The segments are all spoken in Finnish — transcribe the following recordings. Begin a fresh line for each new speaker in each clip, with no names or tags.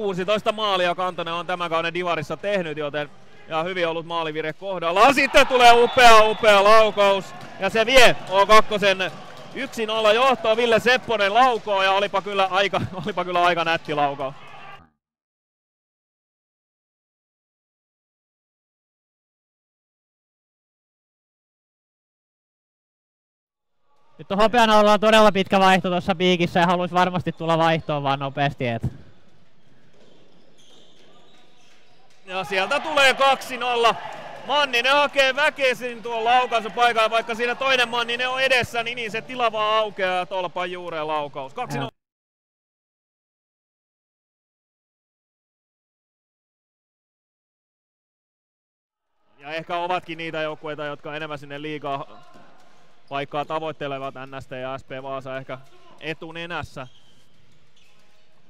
16 maalia Kantonen on tämän kauden Divarissa tehnyt, joten ja hyvin ollut maalivire kohdalla. Sitten tulee upea, upea laukaus ja se vie O2 yksin olla johtoa Ville Sepponen laukoo ja olipa kyllä aika, olipa kyllä aika nätti laukaus.
Nyt on hopeana ollaan todella pitkä vaihto tuossa piikissä ja haluaisi varmasti tulla vaihtoon vaan nopeasti. Et.
Ja sieltä tulee 2-0. Manninen hakee väkisin tuon laukansa paikalla, vaikka siinä toinen Manninen on edessä, niin, niin se tila vaan aukeaa ja tolpan juureen laukaus. 2-0. Ja ehkä ovatkin niitä joukkueita, jotka enemmän sinne liikaa paikkaa tavoittelevat NST ja SP Vaasa ehkä etunenässä.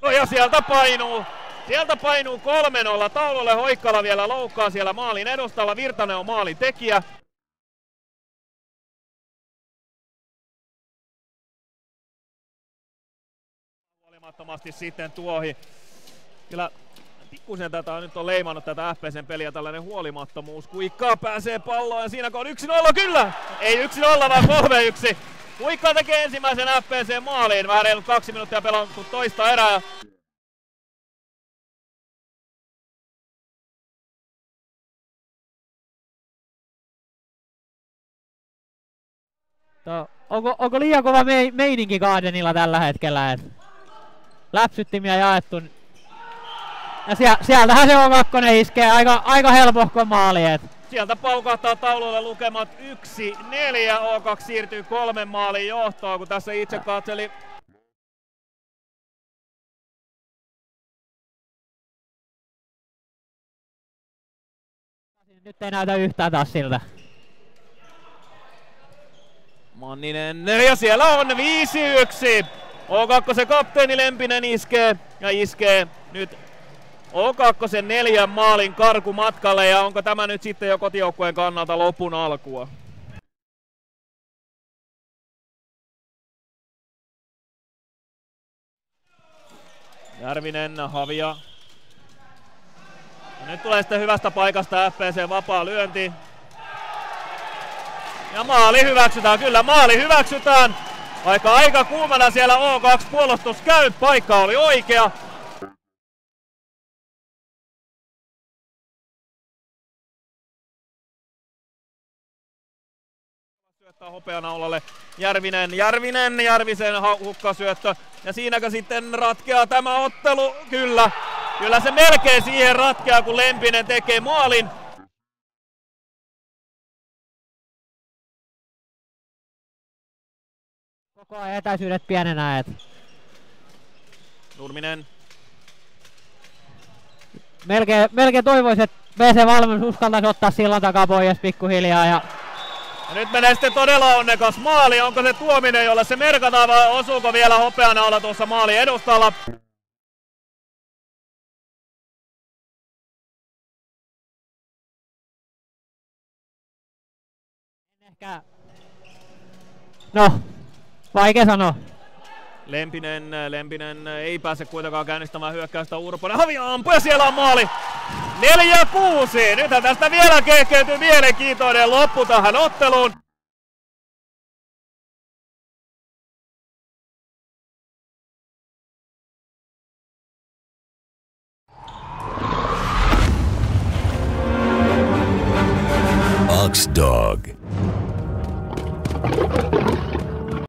No ja sieltä painuu, sieltä painuu 3-0 taululle, Hoikkala vielä loukkaa siellä maalin edustalla, Virtanen on maalin tekijä. Huolimattomasti sitten tuohi. Kyllä pikkusen tätä on nyt on leimannut tätä FPCn peliä tällainen huolimattomuus. Kuikkaa pääsee palloon ja siinä kun on 1-0 kyllä! Ei 1-0 vaan 3-1. Kuikkaa tekee ensimmäisen FPC maaliin. Vähän reilut kaksi minuuttia pelattu toista erää.
To, onko, onko liian kova mei, meininki Gardenilla tällä hetkellä? Et läpsyttimiä jaettu ja sie, sieltähän se on kakkonen iskee aika, aika helpohko maali. Et.
Sieltä paukahtaa taululle lukemat 1-4. O2 siirtyy kolmen maalin johtoon, kun tässä itse katseli
Nyt ei näytä yhtään taas siltä.
Manninen, ja siellä on 5-1. O2 kapteeni Lempinen iskee ja iskee nyt O2 neljän maalin karku matkalle ja onko tämä nyt sitten jo kotijoukkueen kannalta lopun alkua? Järvinen, Havia. Ja nyt tulee sitten hyvästä paikasta FPC vapaa lyönti. Ja maali hyväksytään, kyllä maali hyväksytään. Vaikka aika kuumana siellä O2 puolustus käy, paikka oli oikea. syöttää hopeanaulalle. Järvinen, Järvinen, Järvisen hukkasyöttö. Ja siinäkö sitten ratkeaa tämä ottelu? Kyllä. Kyllä se melkein siihen ratkeaa, kun Lempinen tekee maalin.
Koko ajan etäisyydet pienenä.
Nurminen.
Melkein, melkein toivoisin, että BC Valmennus uskaltaisi ottaa sillan takaa pois pikkuhiljaa ja
ja nyt menee sitten todella onnekas maali. Onko se tuominen, jolle se merkataan vai osuuko vielä hopeana olla tuossa maali edustalla?
Ehkä... No, vaikea sanoa.
Lempinen, Lempinen ei pääse kuitenkaan käynnistämään hyökkäystä Urponen. Havia ampuu ja siellä on maali. 4-6. Nythän tästä vielä kehkeytyy mielenkiintoinen loppu tähän otteluun. Ox Dog.